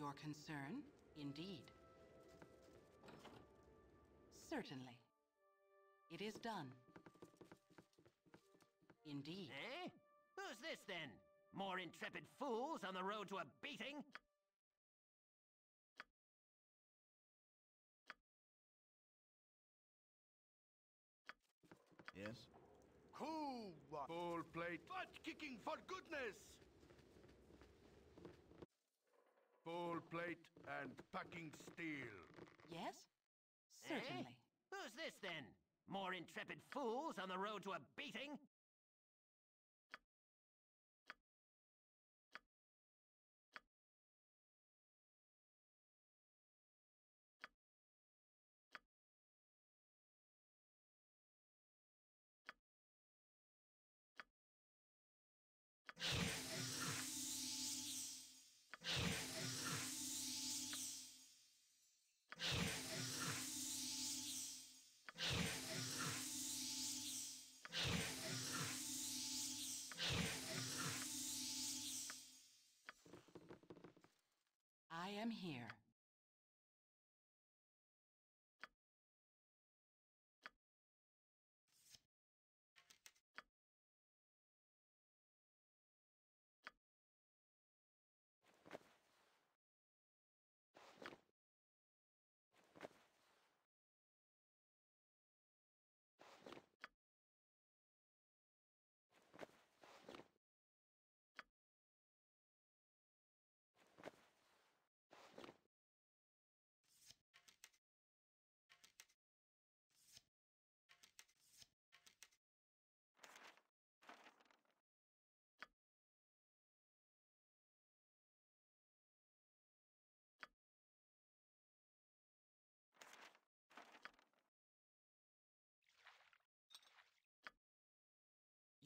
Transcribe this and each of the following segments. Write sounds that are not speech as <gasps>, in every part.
Your concern? Indeed. Certainly. It is done. Indeed. Eh? Who's this then? More intrepid fools on the road to a beating? Yes? Cool. Full plate. Butt kicking for goodness. Full plate and packing steel. Yes? Eh? Certainly. Who's this then? More intrepid fools on the road to a beating? Am here.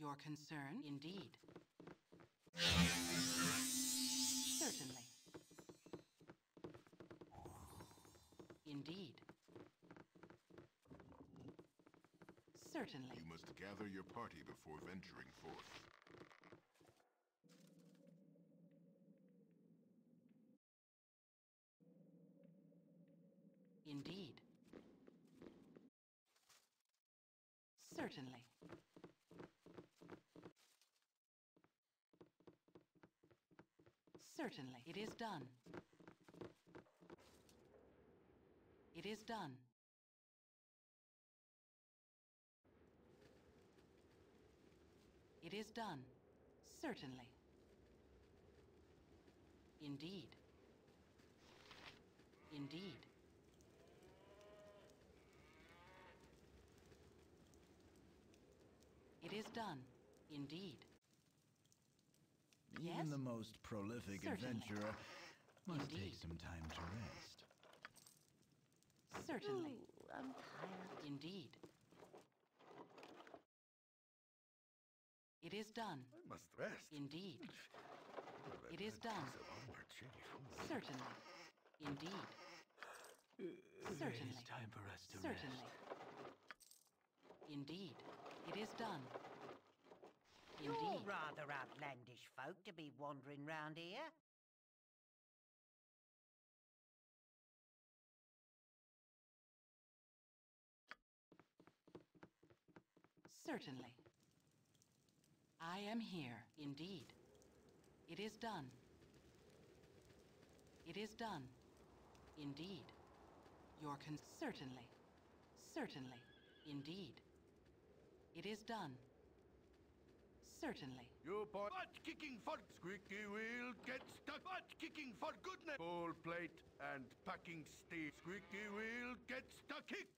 Your concern? Indeed. Certainly. Indeed. Certainly. You must gather your party before venturing forth. Indeed. Certainly. Certainly. It is done. It is done. It is done. Certainly. Indeed. Indeed. It is done. Indeed. Even the most prolific Certainly. adventurer must Indeed. take some time to rest. Certainly. I'm tired. Indeed. It is done. I must rest. Indeed. Well, It I've is had done. piece of armor, gee. Certainly. Indeed. Certainly. time for us Certainly. Indeed. It is done. Rather outlandish folk to be wandering round here. Certainly. I am here, indeed. It is done. It is done. Indeed. Your con- certainly. Certainly. Indeed. It is done. Certainly. You boy. Butt kicking for squeaky wheel. Get stuck. Butt kicking for goodness. Full plate and packing steel. Squeaky wheel. Get stuck. Kick.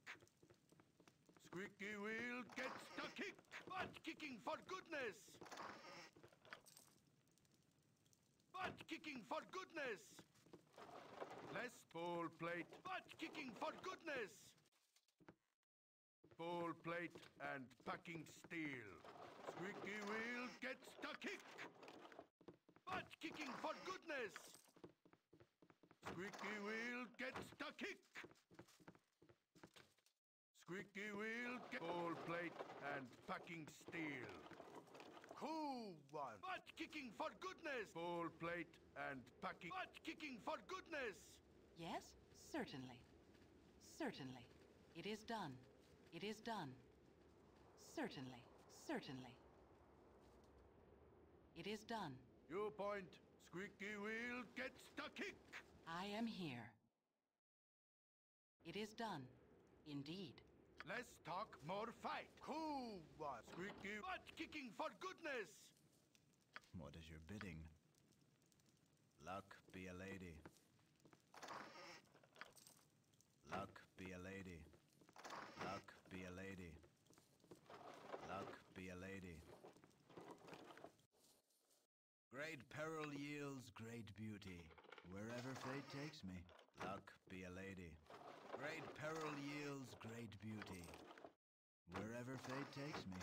Squeaky wheel. Get stuck. Kick. Butt kicking for goodness. Butt kicking for goodness. Less full plate. Butt kicking for goodness. Full plate and packing steel. Squeaky wheel gets the kick. Butt kicking for goodness. Squeaky wheel gets the kick. Squeaky wheel get full plate and packing steel. Cool one. Butt kicking for goodness. Full plate and packing. Butt kicking for goodness. Yes, certainly. Certainly. It is done. It is done. Certainly. Certainly. It is done. You point. Squeaky wheel gets the kick. I am here. It is done. Indeed. Less talk, more fight. Who was Squeaky butt kicking for goodness. What is your bidding? Luck be a lady. Luck be a lady. Luck be a lady. Luck be a lady. Great peril yields great beauty. Wherever fate takes me. Luck be a lady. Great peril yields great beauty. Wherever fate takes me.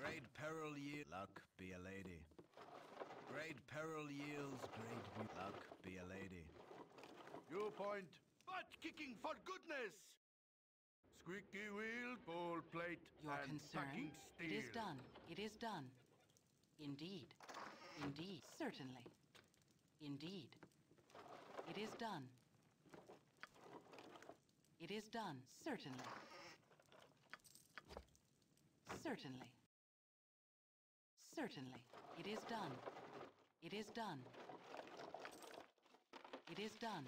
Great peril yields. Luck be a lady. Great peril yields great beauty. Luck be a lady. You point. Butt kicking for goodness. Squeaky wheel, full plate Your and concern? packing steel. It is done. It is done. Indeed. Indeed. Certainly. Indeed. It is done. It is done. Certainly. Certainly. Certainly. It is done. It is done. It is done.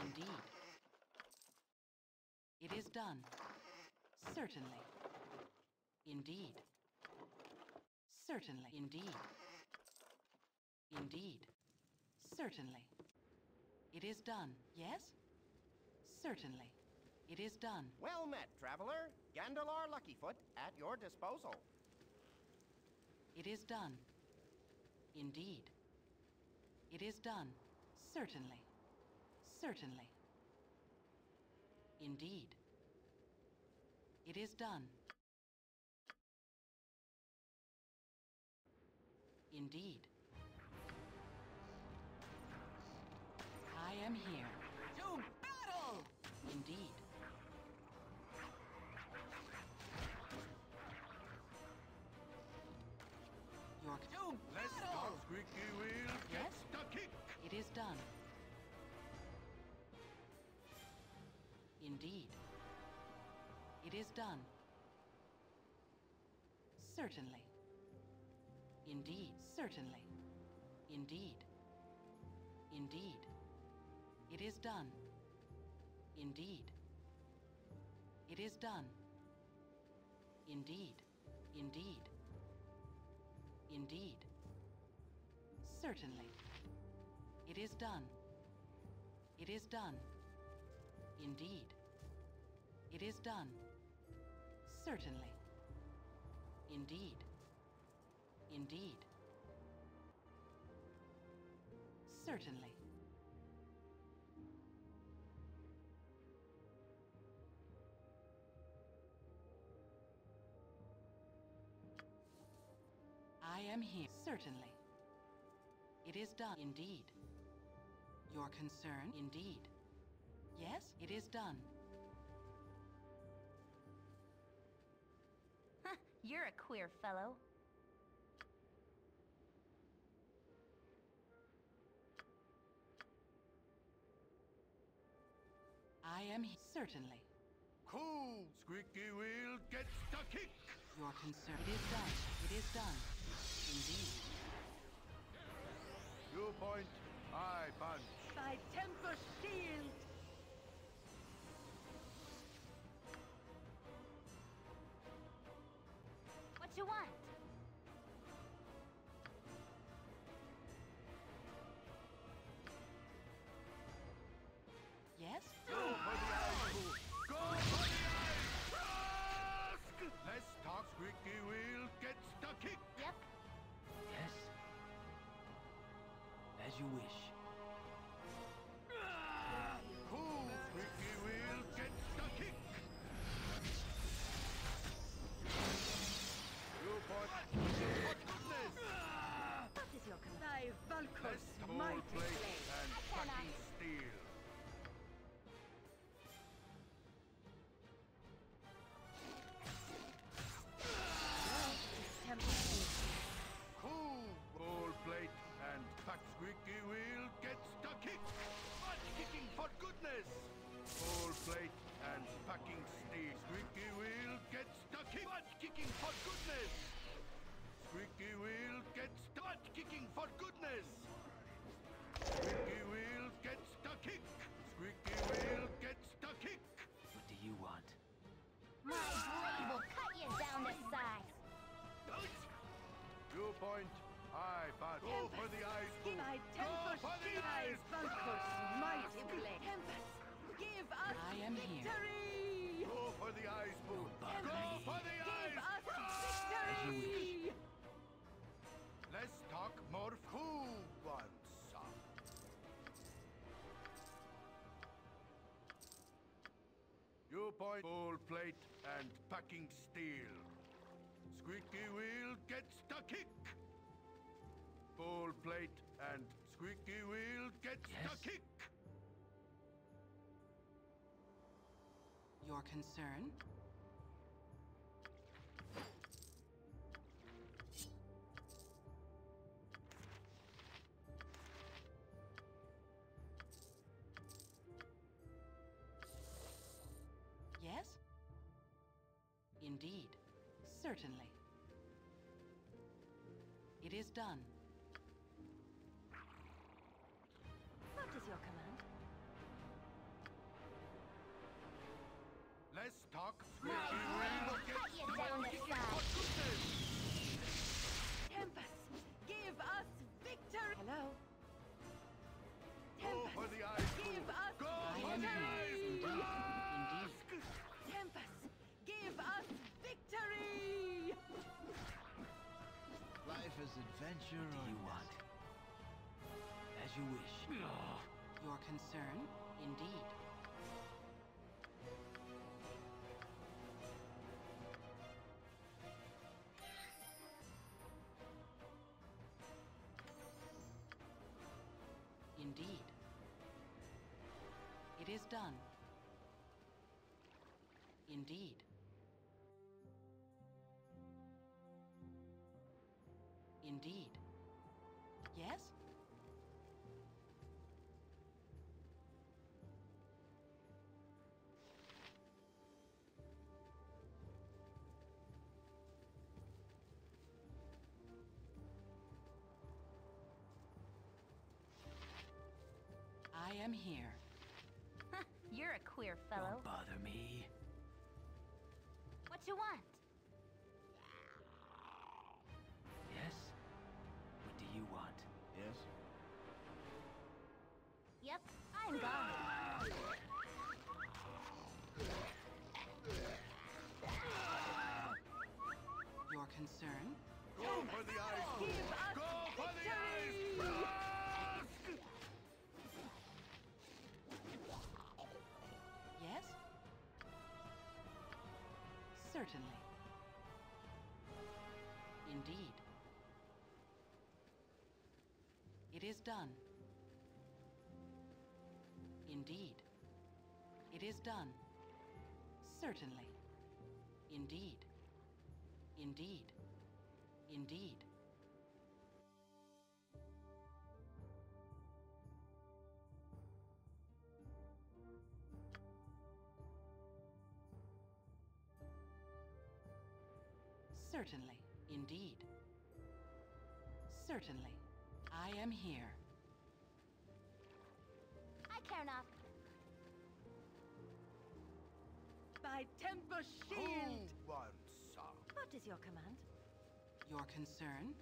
Indeed. It is done. Certainly. Indeed. Certainly. Indeed. Indeed. Certainly. It is done. Yes? Certainly. It is done. Well met, traveler. Gandalar Luckyfoot at your disposal. It is done. Indeed. It is done. Certainly. Certainly. Indeed. It is done. Indeed. I am here. To battle! Indeed. Your to Less battle! squeaky wheel Yes? gets the kick. It is done. Indeed. It is done. Certainly. Indeed. Certainly. Indeed. Indeed. It is done. Indeed. It is done. Indeed. Indeed. Indeed. Certainly. It is done. It is done. Indeed. It is done. Certainly. Indeed. Indeed. Certainly. I am here. Certainly. It is done. Indeed. Your concern? Indeed. Yes, it is done. Huh, you're a queer fellow. I am he- certainly. Cool. Squeaky wheel gets the kick. Your concern. It is done. It is done. Indeed. You point. I punch. Thy temper shield. What you want? As you wish. Give I Go Tempus for the Shield mighty blade. Tempus, give us I am here. Go for the eyes, boo. Go for the Give eyes. us victory! Let's talk more who wants some. Viewpoint, full plate, and packing steel. Squeaky wheel gets the kick. Full plate and squeaky wheel gets Yes? the kick. Your concern? Yes? Indeed. Certainly. It is done. Tempus, give us victory! Hello? Tempus, for the eyes, give us Go I for the eyes. Indeed. Indeed. Tempus, give us victory! Life is adventure do or you want? As you wish. Your concern? Indeed. Indeed. It is done. Indeed. Indeed. Yes? I am here. You're a queer fellow. Don't bother me. What you want? Yes? What do you want? Yes? Yep, I'm gone. Certainly. Indeed. It is done. Indeed. It is done. Certainly. Indeed. Indeed. Indeed. Certainly. Indeed. Certainly. I am here. I care not. By Tempus Who Shield! wants some? What is your command? Your concern?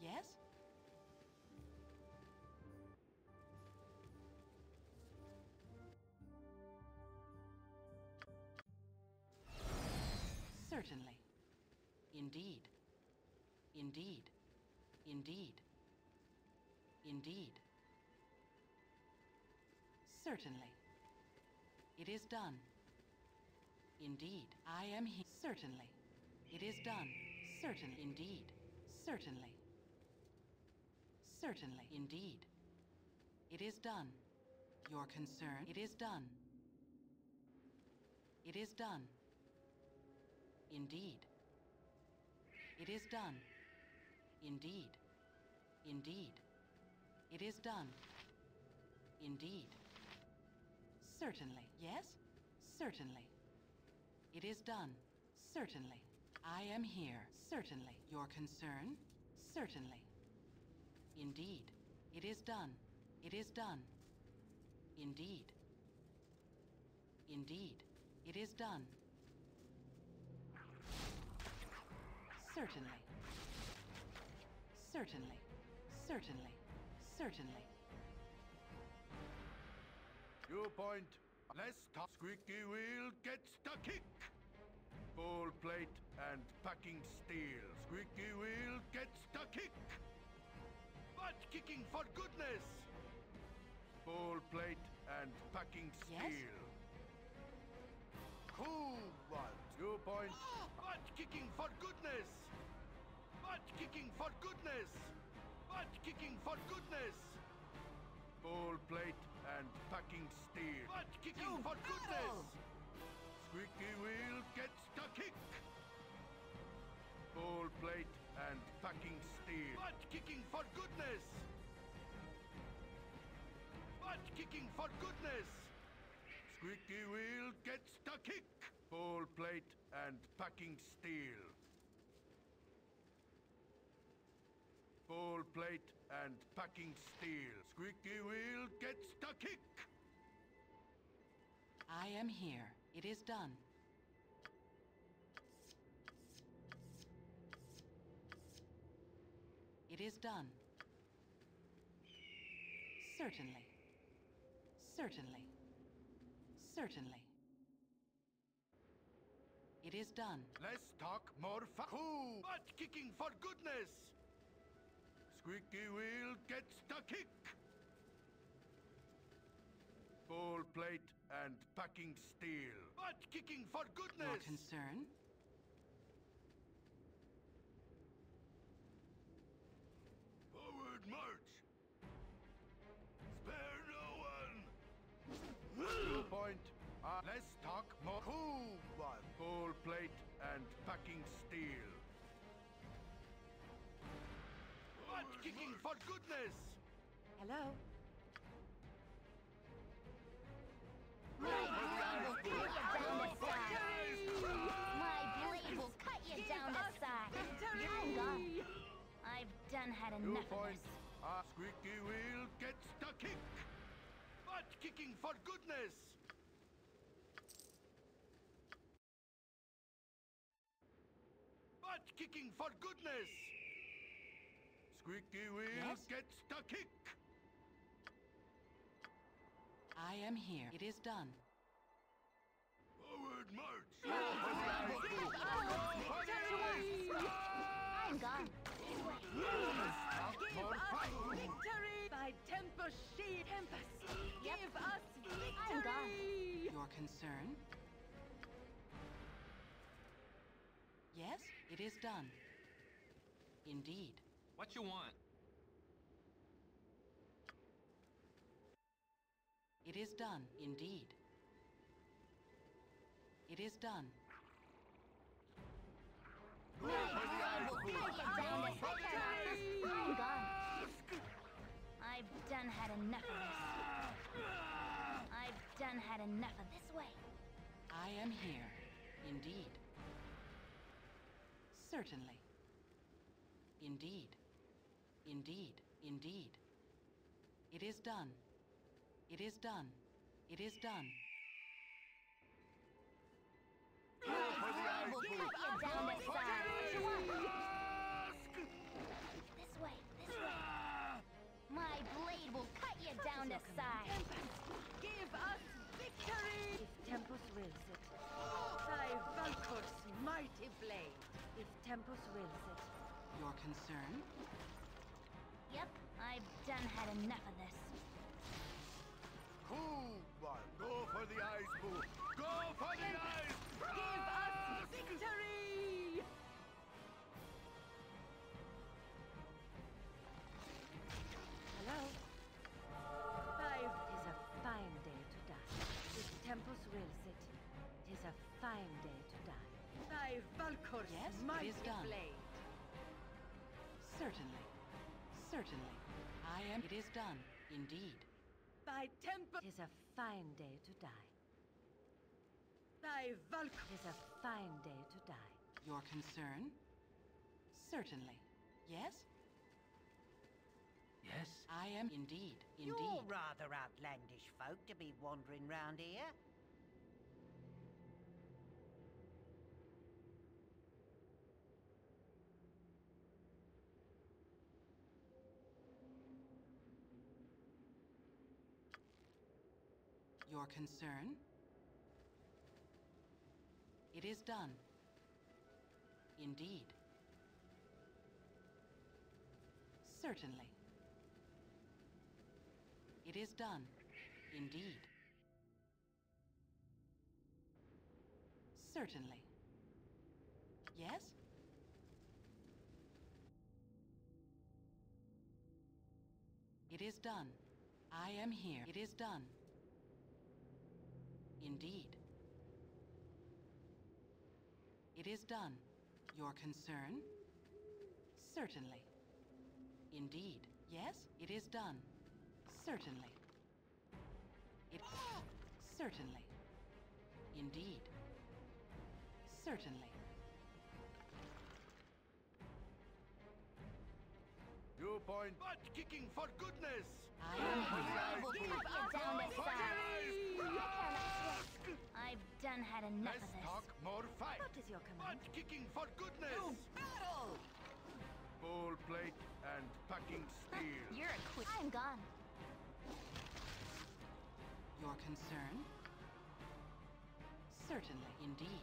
Yes? Indeed. Indeed. Indeed. Indeed. Certainly. It is done. Indeed. I am here. Certainly. It is done. Certain. Indeed. Certainly. Certainly. Indeed. It is done. Your concern. It is done. It is done. Indeed. It is done. Indeed. Indeed. It is done. Indeed. Certainly. Yes? Certainly. It is done. Certainly. I am here. Certainly. Your concern? Certainly. Indeed. It is done. It is done. Indeed. Indeed. It is done. Certainly. Certainly. Certainly. Certainly. You point. Less. Squeaky wheel gets the kick. Full plate and packing steel. Squeaky wheel gets the kick. Butt kicking for goodness. Full plate and packing steel. Yes? Cool one. Two point. <gasps> Ah! Butt kicking for goodness. Butt kicking for goodness. Butt kicking for goodness. Full plate and packing steel. Butt kicking for goodness. Squeaky wheel gets the kick. Full plate and packing steel. Butt kicking for goodness. Butt kicking for goodness. Squeaky wheel gets the kick. Full plate and packing steel. Full plate and packing steel. Squeaky wheel gets the kick. I am here. It is done. It is done. Certainly. Certainly. Certainly. It is done. Less talk, more fa- Cool! Butt kicking for goodness! Squeaky wheel gets the kick! Full plate and packing steel. Butt kicking for goodness! concern? Forward march! Spare no one! <gasps> Two point. Uh, talk, more cool one. Full plate and packing steel. Butt kicking for goodness! Hello? My blade will cut you down to size. My blade will cut you down to size. I'm gone. I've done had enough of point. this. Ah, squeaky wheel gets the kick. Butt kicking for goodness. Butt kicking for goodness. Squeaky wheel Yes? gets the kick. I am here. It is done. Forward march. I'm gone. Give us victory by Tempus Shield. Tempus, Yep. give us I'm gone. victory. Your concern? Yes, it is done. Indeed. What you want? It is done. Indeed. It is done. My blade will cut you down to size. I'm gone. I've done had enough of this. I've done had enough of this way. I am here. Indeed. Certainly. Indeed. Indeed. Indeed. It is done. It is done. It is done. My blade will cut you down to size. What you want? This way. This way. My blade will cut you down to size. Give us victory. If Tempus wills it. Thy Valkur's mighty blade. If Tempus wills it. Your concern? Yep, I've done had enough of this. Cool Thy Valkur's Yes, it mighty is done. blade. Certainly. Certainly. I am. It is done. Indeed. By temple It is a fine day to die. Thy Valk is a fine day to die. Your concern? Certainly. Yes? Yes? I am indeed. Indeed. You're rather outlandish folk to be wandering round here. Your concern? It is done. Indeed. Certainly. It is done. Indeed. Certainly. Yes? It is done. I am here. It is done. Indeed. It is done. Your concern? Certainly. Indeed. Yes, it is done. Certainly. It... <gasps> Certainly. Indeed. Certainly. You point butt kicking for goodness! I am here. I will cut you down to For size. your eyes! I've done had enough Less of this. talk, more fight! What is your command? Butt kicking for goodness! battle! Full plate and packing steel. <laughs> You're a quick. I'm gone. Your concern? Certainly, indeed.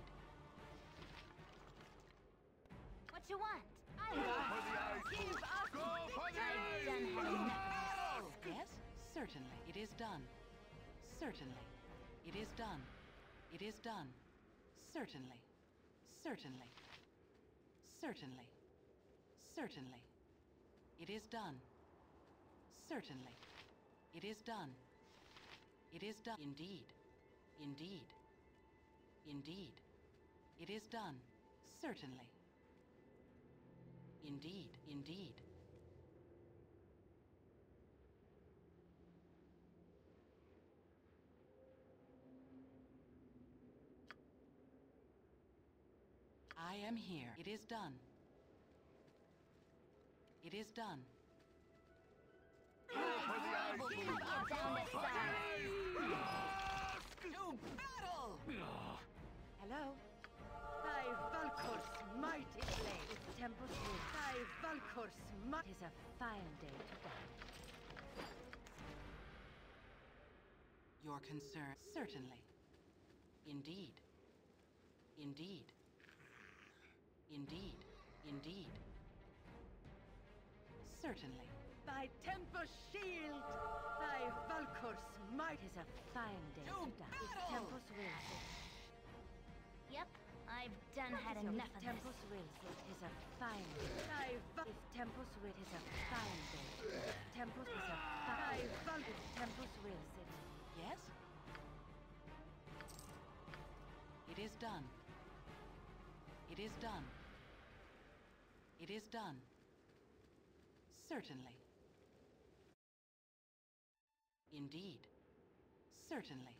What you want? I'm Go gone. for the eyes! Give us Go for the I've eyes! done had enough of this. Yes, certainly. It is done. Certainly. It is done. It is done. Certainly. Certainly. Certainly. Certainly. It is done. Certainly. It is done. It is done. Indeed. Indeed. Indeed. It is done. Certainly. Indeed. Indeed. I am here. It is done. It is done. Go for the eyes! Cut you to battle! Hello? Thy Valkur's mighty blade. Its temples will. Thy Valkur's might is a fine day to die. Your concern. Certainly. Indeed. Indeed. Indeed. Indeed. Certainly. Thy temple shield! Thy Valkur's might is a fine day To to die. Its battle! temples will. Yep, I've done had enough of this. temples will sit is a fine day. Thy Va- if temples will is a fine day. If temples is a fi- Thy Val- if temples will sit. Yes? It is done. It is done. It is done. Certainly. Indeed. Certainly.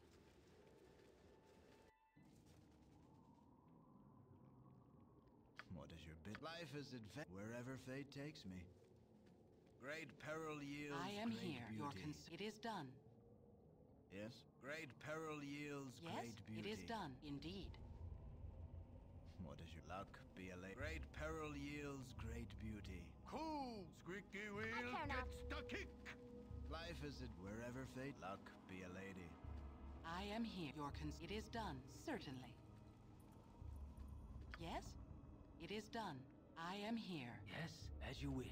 What is your bit? Life is advent wherever fate takes me. Great peril yields I am here. Your beauty. cons- It is done. yes? Great peril yields Yes, great beauty. it is done. Indeed. What is your luck? Be a lady. Great peril yields great beauty. Cool! Squeaky wheel care now. gets the kick! Life is it wherever fate. Luck be a lady. I am here. Your cons- It is done. Certainly. Yes? It is done. I am here. Yes, as you wish.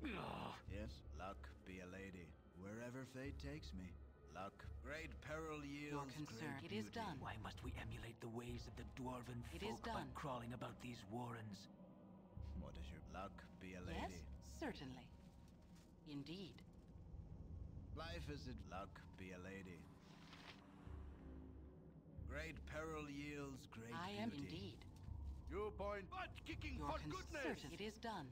Yes? Luck be a lady. Wherever fate takes me. Luck. Great peril yields concern. great It is beauty. done. Why must we emulate the ways of the dwarven It is folk by crawling about these warrens? What is your luck? Be a lady? Yes? lady. Certainly. Indeed. Life is it luck be a lady. Great peril yields great I am indeed. You point butt kicking Your for cons- goodness! certain. It is done.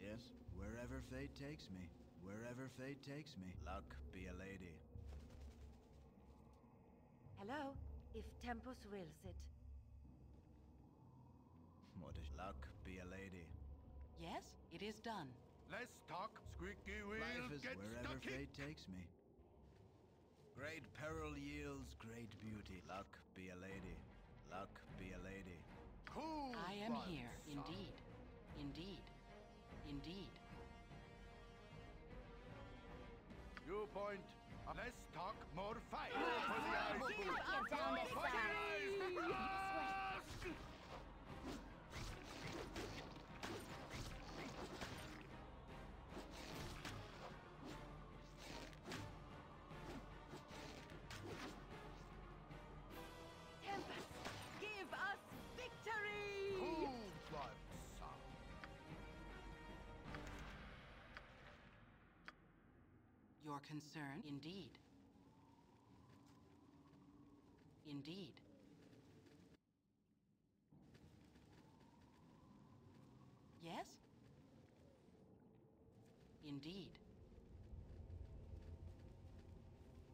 Yes, Yes? Wherever fate takes me. Wherever fate takes me. Luck be a lady. Hello? If Tempus wills it. What is luck be a lady? Yes, it is done. Let's talk, squeaky wheel Life is gets wherever the fate kick. takes me. Great peril yields great beauty. Luck be a lady. Luck be a lady. Who I am one, here, son. indeed. Indeed. Indeed. You point. uh, Less talk, more fight. Nice. For the eyes. We'll down to For the size. eyes. This Your concern, indeed. Indeed. Yes? Indeed.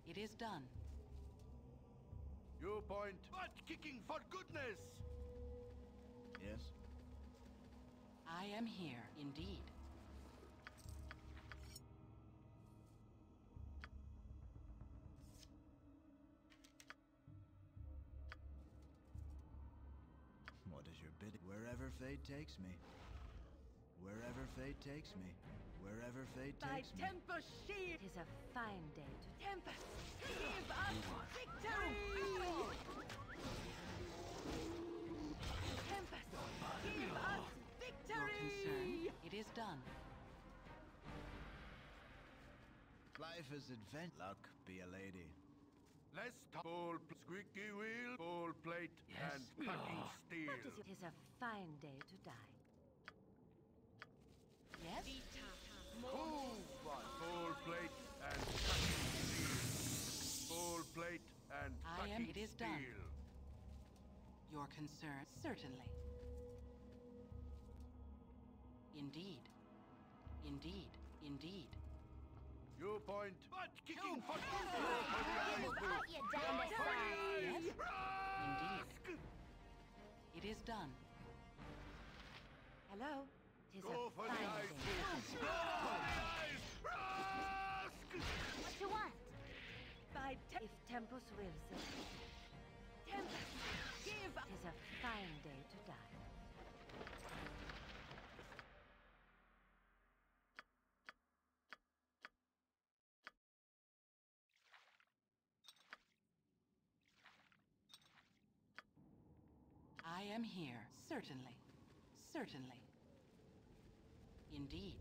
It is done. You point. Butt kicking for goodness. Yes? I am here, indeed. What is your bidding? Wherever fate takes me. Wherever fate takes me. Wherever fate By takes me. Tempus shield! It is a fine day to Tempus, give us victory! Tempus, give us Your victory! concern, it is done. Life is adventure. Luck be a lady. Less talk. Ball, pl- squeaky wheel, ball plate, and packing ah. steel. What is it? It is a fine day to die. Yes? Cool. Ball plate and packing steel. Ball plate and I am- packing it is done. Your concern, certainly. Indeed. Indeed. Indeed. You point. Butt kicking for We'll you down to size. Yes? Indeed. It is done. Hello? It is Go a for the fine eyes. day. Go for the eyes. What you want? By te- if Tempus wills it. Tempus, give us. It is a fine day to die. I am here, certainly. Certainly. Indeed.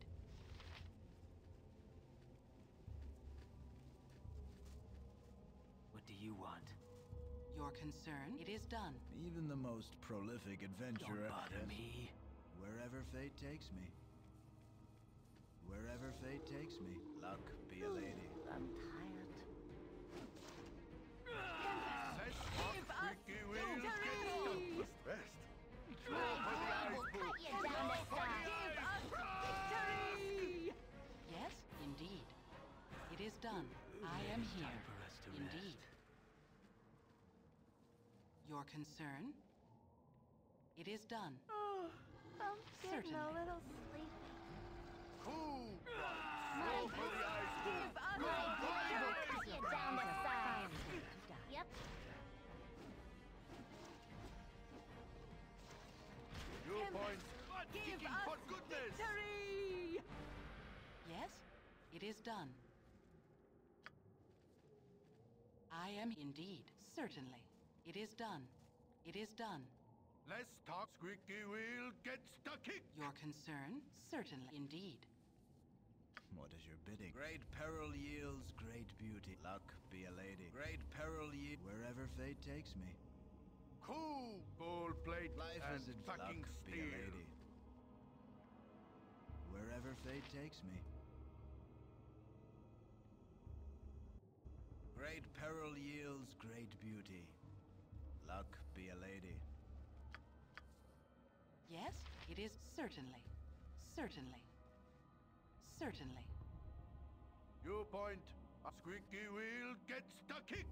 What do you want? Your concern, it is done. Even the most prolific adventurer. Don't bother me. Wherever fate takes me. Wherever fate takes me. Luck be a lady. I'm tired. Let's talk. Give us done. I am here. Time for us to Indeed. rest. Your concern? It is done. Oh, I'm getting a Certainly. little sleepy. Cool one. My for the eyes. Give us My cut you down to a size. fine day to. Yep. You point. Butt Give us for goodness. victory! Yes, it is done. I am indeed, certainly. It is done. It is done. Let's talk. Squeaky wheel gets the kick. Your concern, certainly. Indeed. What is your bidding? Great peril yields great beauty. Luck be a lady. Great peril yield wherever fate takes me. Cool ball plate Life and is in packing luck be a lady. Wherever fate takes me. Great peril yields great beauty. Luck be a lady. Yes, it is certainly. Certainly. Certainly. You point. A squeaky wheel gets the kick.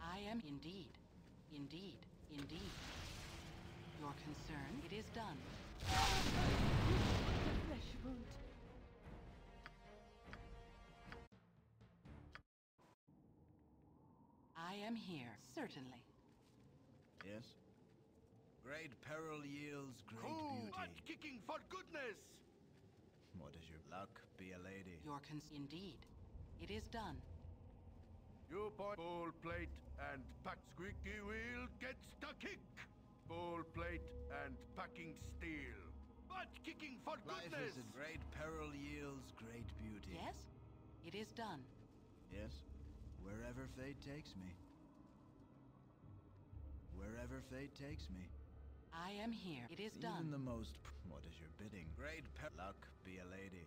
I am indeed. Indeed. Indeed. Your concern, it is done. Flesh wound. I am here, certainly. Yes? Great peril yields great Cool. beauty. Butt kicking for goodness. What is your luck? Be a lady. Your cons- indeed. It is done. You point. Ball plate and pack. Squeaky wheel gets the kick. Ball plate and packing steel. Butt kicking for Life goodness. is a great peril yields great beauty. Yes? It is done. Yes? Wherever fate takes me. Wherever fate takes me. I am here. It is Even done. the most. What is your bidding? Great per- luck. Be a lady.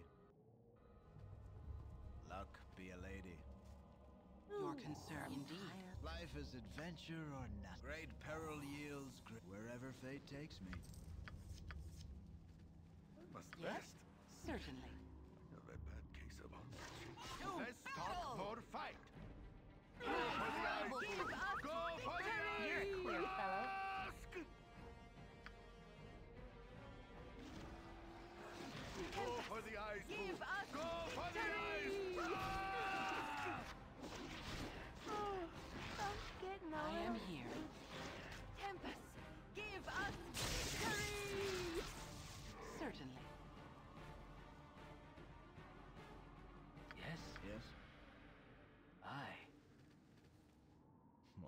Luck. Be a lady. Your concern, indeed. Life is adventure or not. Great peril yields great. Wherever fate takes me. Must Yes? best. Certainly. A bad case of Let's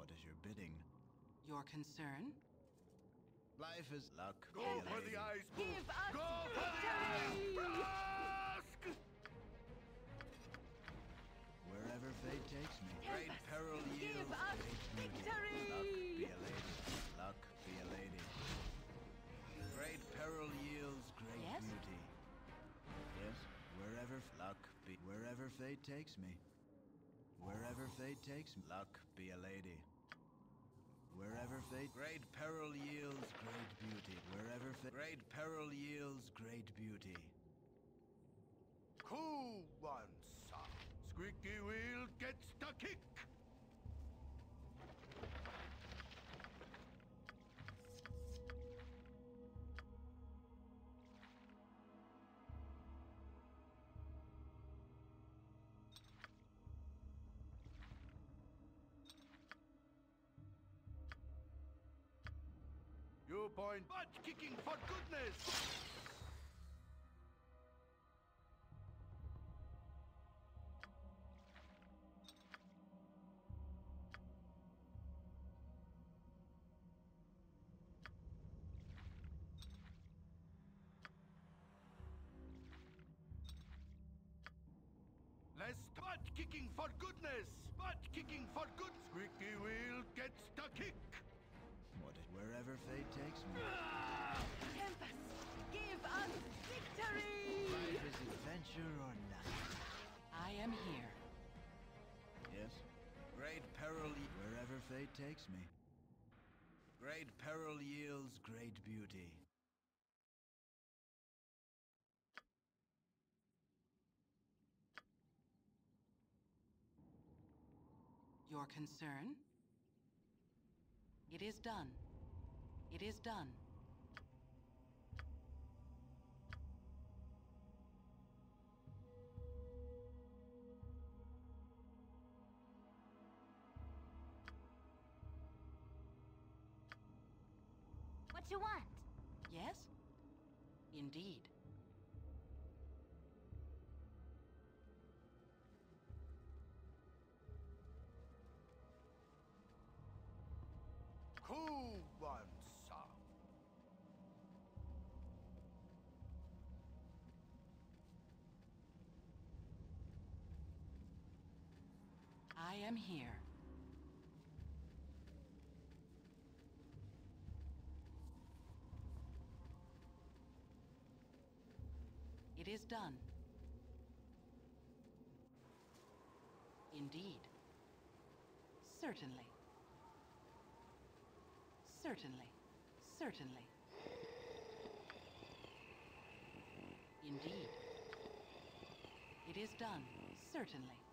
What is your bidding? Your concern? Life is luck. Go be for lady. the eyes. Give us Go for the eyes. Ask. Wherever fate takes me. Great Tempus, peril give yields us great beauty. victory! Luck. Be a lady. Luck. Be a lady. Great peril yields great Yes? beauty. Yes? Wherever luck be. Wherever fate takes me. Wherever fate takes me. Luck. Be a lady. Wherever fate. Great peril yields great beauty. Wherever fate. Great peril yields great beauty. Cool one, son. Squeaky wheel gets the kick. Point butt kicking for goodness. Less butt kicking for goodness. Butt kicking for good. Squeaky wheel gets the kick. Wherever fate takes me. Tempus, give us victory! Life is adventure or nothing. I am here. Yes? Great peril wherever fate takes me. Great peril yields great beauty. Your concern? It is done. It is done. What you want? Yes? Indeed. I am here. It is done. Indeed. Certainly. Certainly. Certainly. Indeed. It is done, certainly.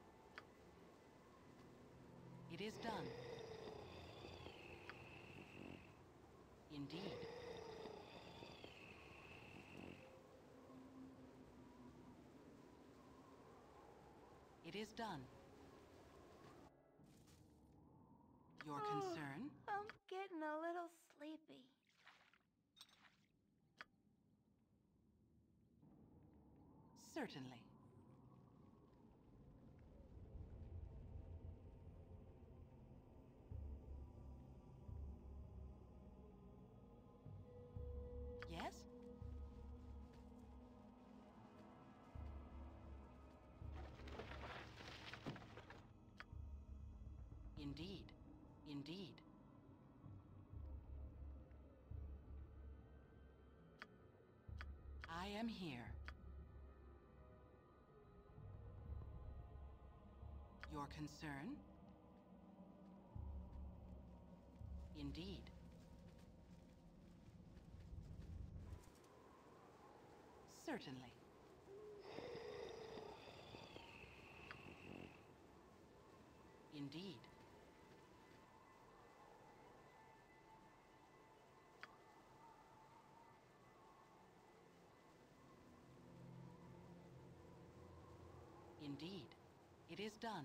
It is done. Indeed. It is done. Your oh, concern? I'm getting a little sleepy. Certainly. Indeed. Indeed. I am here. Your concern? Indeed. Certainly. Indeed. Indeed. It is done.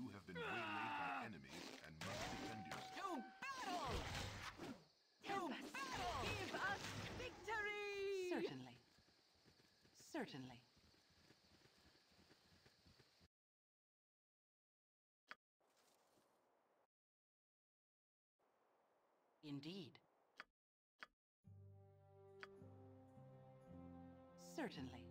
You have been waylaid by enemies and must defend yourself. To battle! To battle! Give us victory! Certainly. Certainly. Indeed. Certainly.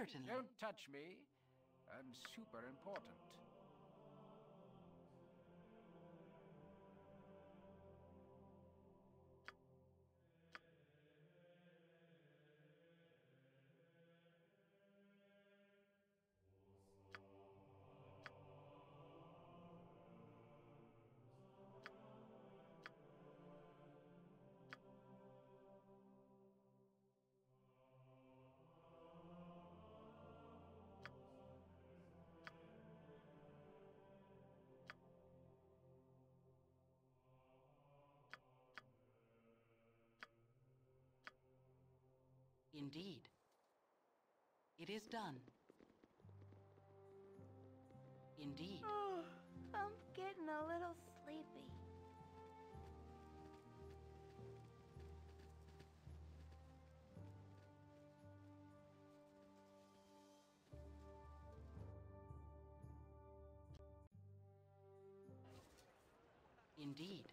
Certainly. Don't touch me. I'm super important. Indeed. It is done. Indeed. Oh, <sighs> I'm getting a little sleepy. Indeed.